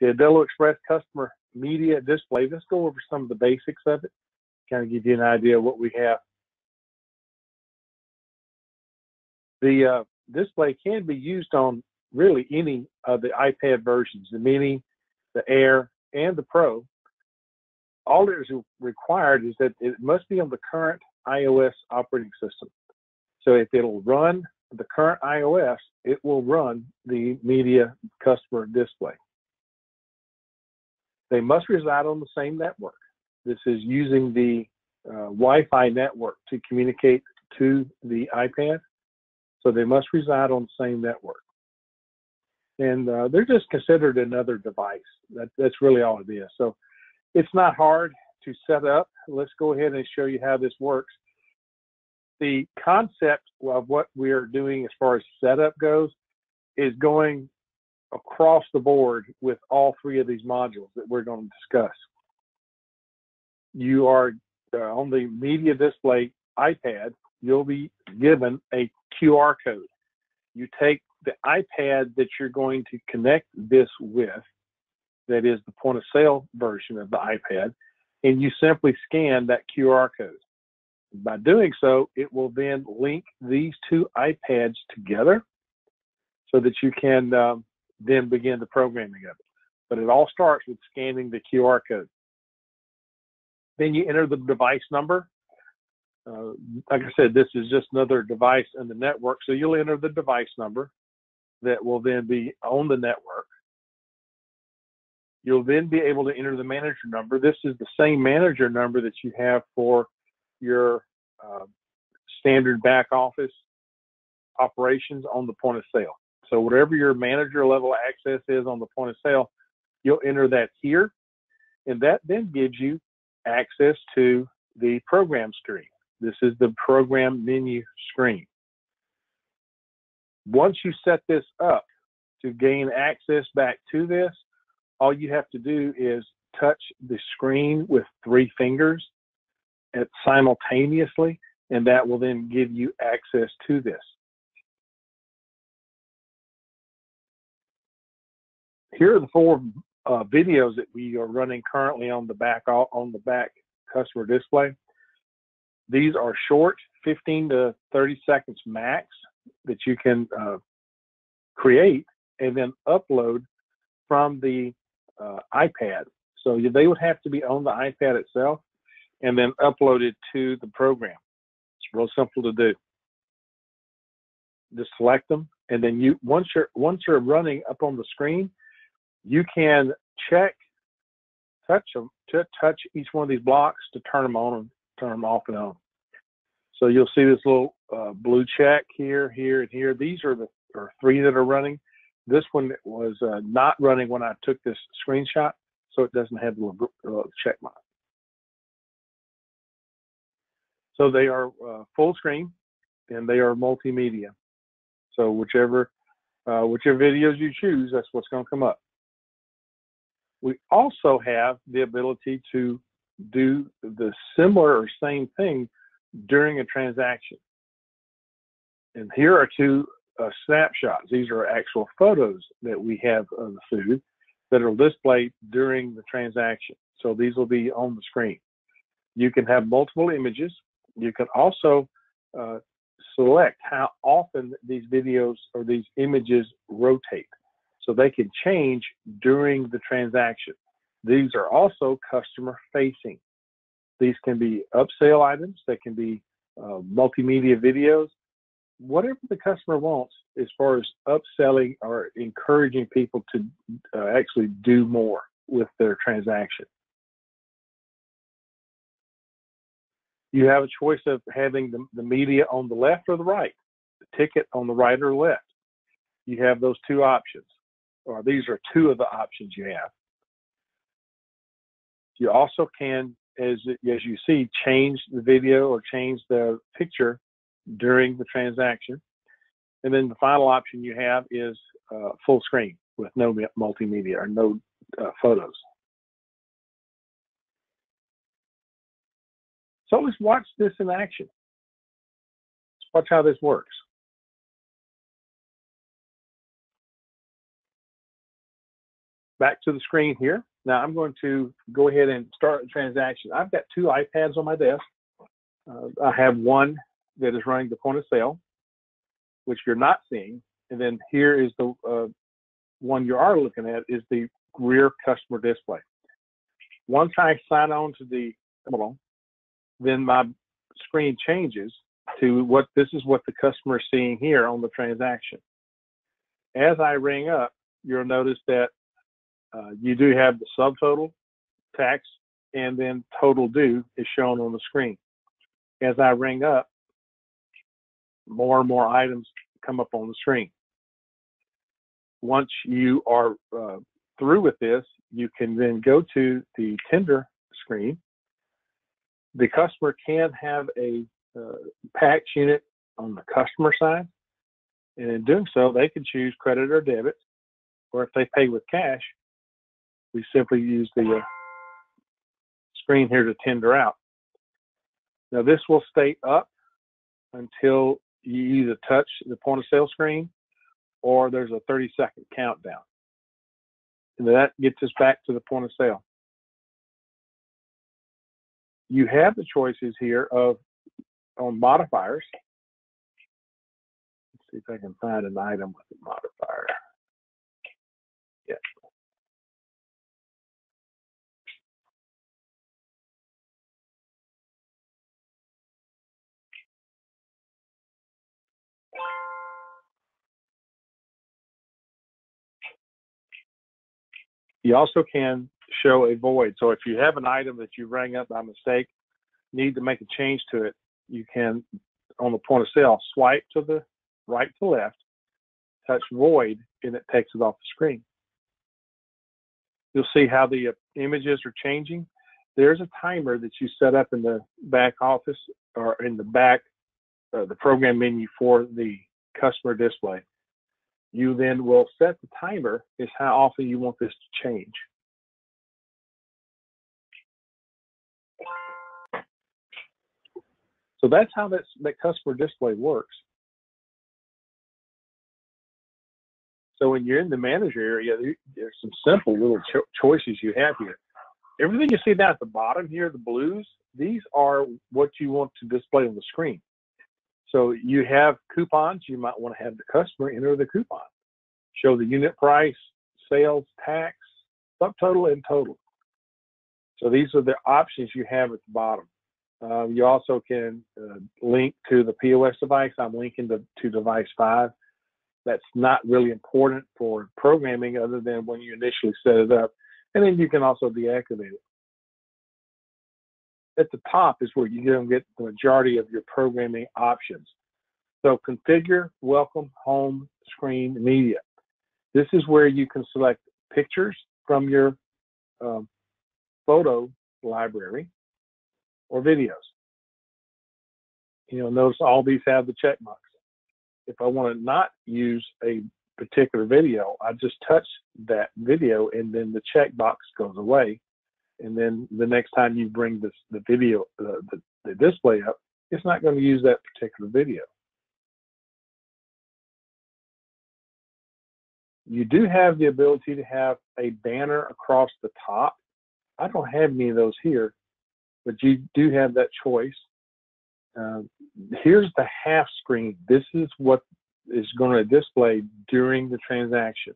The Aldelo Express customer media display. Let's go over some of the basics of it, kind of give you an idea of what we have. The uh, display can be used on really any of the iPad versions, the Mini, the Air, and the Pro. All that is required is that it must be on the current iOS operating system. So if it'll run the current iOS, it will run the media customer display. They must reside on the same network. This is using the uh, Wi-Fi network to communicate to the iPad. So they must reside on the same network. And uh, they're just considered another device. That, that's really all it is. So it's not hard to set up. Let's go ahead and show you how this works. The concept of what we're doing as far as setup goes is going across the board with all three of these modules that we're going to discuss. You are uh, on the media display iPad, you'll be given a QR code. You take the iPad that you're going to connect this with, that is the point of sale version of the iPad, and you simply scan that QR code. By doing so, it will then link these two iPads together so that you can um, then begin the programming of it. But it all starts with scanning the QR code. Then you enter the device number. Uh, like I said, this is just another device in the network. So you'll enter the device number that will then be on the network. You'll then be able to enter the manager number. This is the same manager number that you have for your uh, standard back office operations on the point of sale. So whatever your manager level access is on the point of sale, you'll enter that here, and that then gives you access to the program screen. This is the program menu screen. Once you set this up to gain access back to this, all you have to do is touch the screen with three fingers at simultaneously, and that will then give you access to this. Here are the four uh, videos that we are running currently on the back on the back customer display. These are short, 15 to 30 seconds max that you can uh, create and then upload from the uh, iPad. So they would have to be on the iPad itself and then uploaded to the program. It's real simple to do. Just select them, and then you once you're once you're running up on the screen, you can check, touch them, to touch each one of these blocks to turn them on and turn them off and on. So you'll see this little uh, blue check here, here, and here. These are the are three that are running. This one was uh, not running when I took this screenshot, so it doesn't have the uh, check mark. So they are uh, full screen and they are multimedia. So whichever uh, whichever videos you choose, that's what's going to come up. We also have the ability to do the similar or same thing during a transaction. And here are two uh, snapshots. These are actual photos that we have of the food that are displayed during the transaction. So these will be on the screen. You can have multiple images you can also uh, select how often these videos or these images rotate. So they can change during the transaction. These are also customer facing. These can be upsell items, they can be uh, multimedia videos, whatever the customer wants as far as upselling or encouraging people to uh, actually do more with their transaction. you have a choice of having the, the media on the left or the right, the ticket on the right or left. You have those two options, or these are two of the options you have. You also can, as, as you see, change the video or change the picture during the transaction. And then the final option you have is uh, full screen with no multimedia or no uh, photos. So let's watch this in action. Let's watch how this works. Back to the screen here. Now I'm going to go ahead and start a transaction. I've got two iPads on my desk. Uh, I have one that is running the point of sale, which you're not seeing. And then here is the uh, one you are looking at is the rear customer display. Once I sign on to the terminal, then my screen changes to what this is what the customer is seeing here on the transaction. As I ring up, you'll notice that uh, you do have the subtotal, tax, and then total due is shown on the screen. As I ring up, more and more items come up on the screen. Once you are uh, through with this, you can then go to the tender screen. The customer can have a uh, PAX unit on the customer side, and in doing so, they can choose credit or debit, or if they pay with cash, we simply use the uh, screen here to tender out. Now this will stay up until you either touch the point of sale screen or there's a 30 second countdown. And that gets us back to the point of sale. You have the choices here of on modifiers. Let's see if I can find an item with a modifier. Yeah. You also can show a void. So if you have an item that you rang up by mistake, need to make a change to it, you can, on the point of sale, swipe to the right to left, touch void, and it takes it off the screen. You'll see how the uh, images are changing. There's a timer that you set up in the back office or in the back, uh, the program menu for the customer display you then will set the timer is how often you want this to change. So that's how that, that customer display works. So when you're in the manager area, there's some simple little cho choices you have here. Everything you see down at the bottom here, the blues, these are what you want to display on the screen. So you have coupons, you might want to have the customer enter the coupon. Show the unit price, sales tax, subtotal, and total. So these are the options you have at the bottom. Um, you also can uh, link to the POS device. I'm linking to, to device five. That's not really important for programming other than when you initially set it up. And then you can also deactivate it at the top is where you're going to get the majority of your programming options. So configure, welcome, home, screen, media. This is where you can select pictures from your um, photo library or videos. You'll notice all these have the check box. If I want to not use a particular video, I just touch that video and then the checkbox goes away and then the next time you bring this the video the, the display up it's not going to use that particular video. You do have the ability to have a banner across the top. I don't have any of those here but you do have that choice. Uh, here's the half screen. This is what is going to display during the transaction.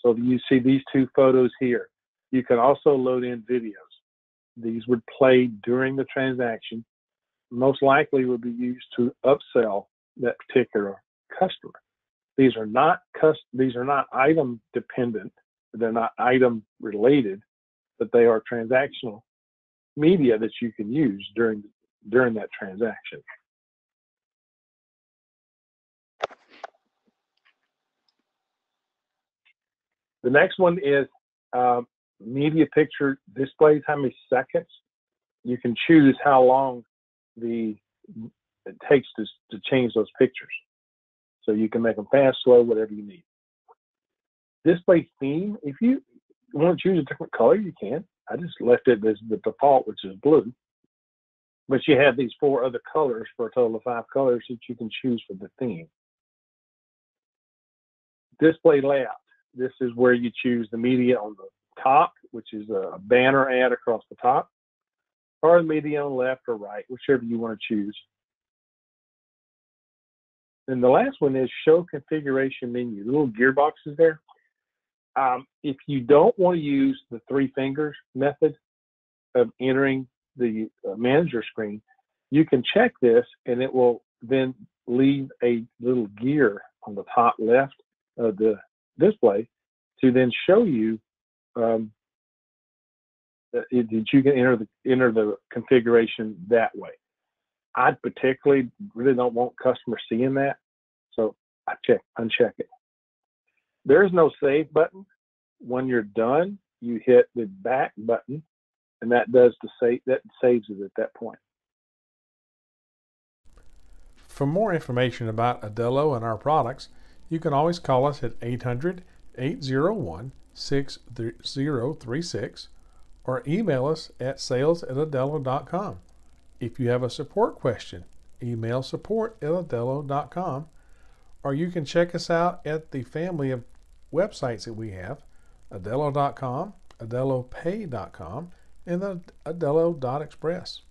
So you see these two photos here you can also load in videos. These would play during the transaction, most likely would be used to upsell that particular customer. These are not cust- these are not item dependent, they're not item related, but they are transactional media that you can use during during that transaction. The next one is um, media picture displays how many seconds. You can choose how long the it takes to, to change those pictures. So you can make them fast, slow, whatever you need. Display theme, if you want to choose a different color, you can. I just left it as the default, which is blue. But you have these four other colors for a total of five colors that you can choose for the theme. Display layout. this is where you choose the media on the top, which is a banner ad across the top, or the media on left or right, whichever you want to choose. And the last one is show configuration menu, little gearboxes there. Um, if you don't want to use the three fingers method of entering the uh, manager screen, you can check this and it will then leave a little gear on the top left of the display to then show you um, that you can enter the enter the configuration that way. I particularly really don't want customers seeing that, so I check uncheck it. There's no save button. When you're done, you hit the back button, and that does the save that saves it at that point. For more information about Aldelo and our products, you can always call us at 800 801 6036 or email us at sales at aldelo.com. If you have a support question, email support at aldelo.com or you can check us out at the family of websites that we have aldelo.com, aldelopay.com, and the aldelo.express.